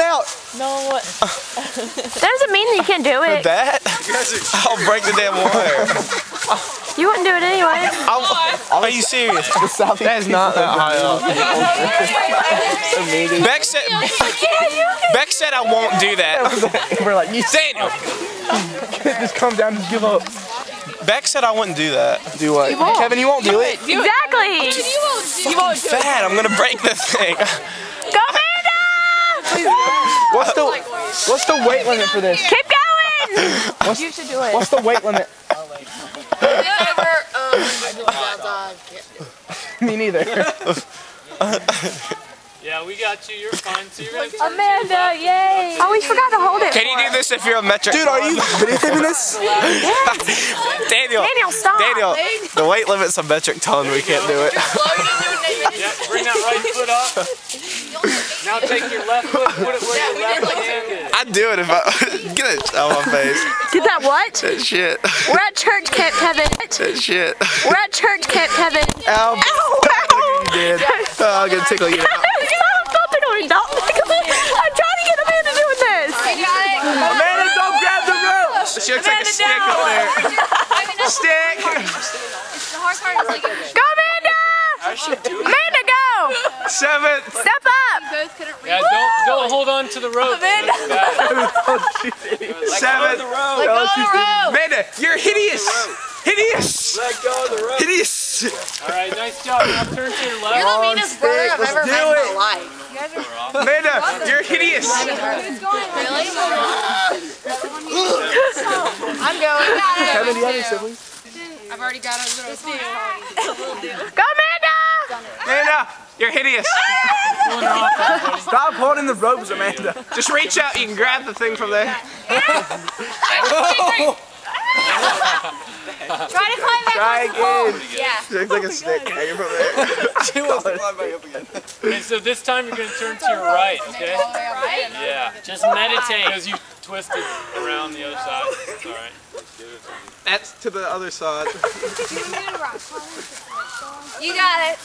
out. No. That doesn't mean that you can't do it. That? I'll break the damn wire. You wouldn't do it anyway. I'll, are you serious? That is not that high up. Beck said, Beck said I won't do that. We're like, you Daniel, just come down, just give up. Beck said I wouldn't do that. Do what? Kevin, you won't do it. Exactly. You won't do it. I'm Fat, I'm gonna break the thing. Go, Amanda! What's the what's the weight limit for this? Keep going. you should do it. What's the weight limit? Me neither. Yeah, we got you. You're fine. So you're gonna turn Amanda, yay! Oh, we forgot to hold it. Can you do this if you're a metric? Dude, are you videotaping this? Daniel, Daniel, stop. Daniel, the weight limit's a metric ton. We can't do it. Yeah, bring that right foot up. Now take your left foot, put it where your left hand is. I'd do it if I get it out of my face. Did that what? That shit. We're at church camp, Kevin. That shit. We're at church camp, Kevin. Ow. Ow! Ow! You. Oh, I'm gonna tickle you. now. Don't tickle me, don't tickle me. I'm trying to get Amanda doing this. Amanda, don't grab the rope. She looks like a stick up there. Stick. Go, Amanda! Amanda, go! Seven. Step up! Yeah, don't don't hold on to the rope. Seven. Amanda, you're hideous. Hideous. Let go of the rope. Hideous. All right, nice job. Now turn to your left. You're the meanest brother I've ever met in do my life. Amanda, you're hideous. Really? I'm going. Kevin, do you have any siblings? I've already got a little steal. Go, Amanda! Amanda, you're hideous. Stop holding the ropes, Amanda. Just reach out. You can grab the thing from there. Try to climb that Try again. Yeah. She looks like a oh stick hanging from there. She wants to climb back up again. Okay, so this time you're gonna turn to your right, okay? Right? Yeah. Just meditate because you twisted around the other side. It's all right. That's to the other side. You got it.